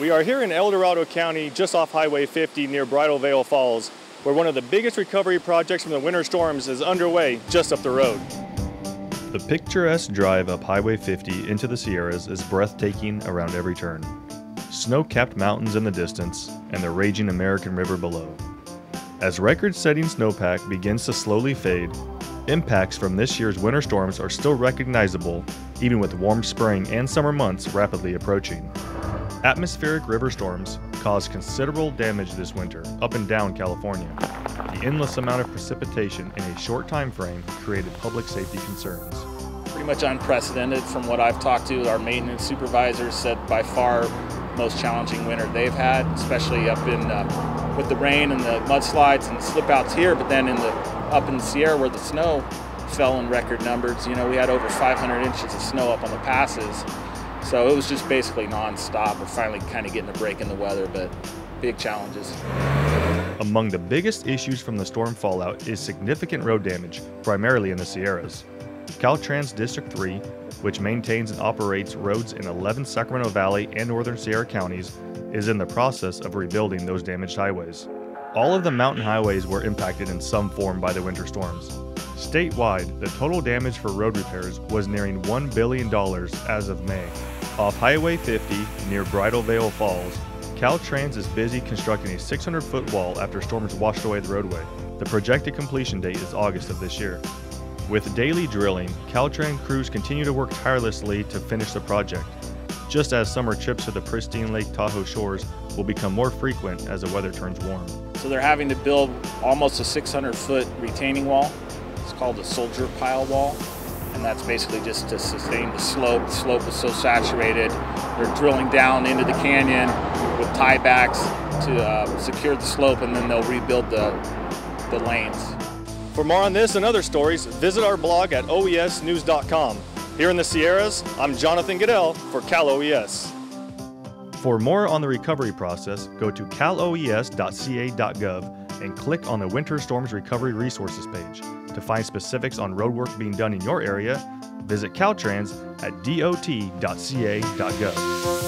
We are here in El Dorado County, just off Highway 50 near Bridal Veil Falls, where one of the biggest recovery projects from the winter storms is underway just up the road. The picturesque drive up Highway 50 into the Sierras is breathtaking around every turn. Snow capped mountains in the distance, and the raging American River below. As record setting snowpack begins to slowly fade, impacts from this year's winter storms are still recognizable, even with warm spring and summer months rapidly approaching. Atmospheric river storms caused considerable damage this winter up and down California. The endless amount of precipitation in a short time frame created public safety concerns. Pretty much unprecedented from what I've talked to. Our maintenance supervisors said by far most challenging winter they've had, especially up in uh, with the rain and the mudslides and slip outs here, but then in the up in the Sierra where the snow fell in record numbers. You know, we had over 500 inches of snow up on the passes. So it was just basically nonstop. We're finally kind of getting a break in the weather, but big challenges. Among the biggest issues from the storm fallout is significant road damage, primarily in the Sierras. Caltrans District 3, which maintains and operates roads in 11 Sacramento Valley and Northern Sierra counties, is in the process of rebuilding those damaged highways. All of the mountain highways were impacted in some form by the winter storms. Statewide, the total damage for road repairs was nearing $1 billion as of May. Off Highway 50 near Bridal Veil Falls, Caltrans is busy constructing a 600 foot wall after storms washed away the roadway. The projected completion date is August of this year. With daily drilling, Caltrans crews continue to work tirelessly to finish the project, just as summer trips to the pristine Lake Tahoe shores will become more frequent as the weather turns warm. So they're having to build almost a 600 foot retaining wall. It's called a soldier pile wall. And that's basically just to sustain the slope. The slope is so saturated. They're drilling down into the canyon with tiebacks to uh, secure the slope and then they'll rebuild the, the lanes. For more on this and other stories, visit our blog at oesnews.com. Here in the Sierras, I'm Jonathan Goodell for Cal OES. For more on the recovery process, go to caloes.ca.gov and click on the Winter Storms Recovery Resources page. To find specifics on roadwork being done in your area, visit Caltrans at dot.ca.gov.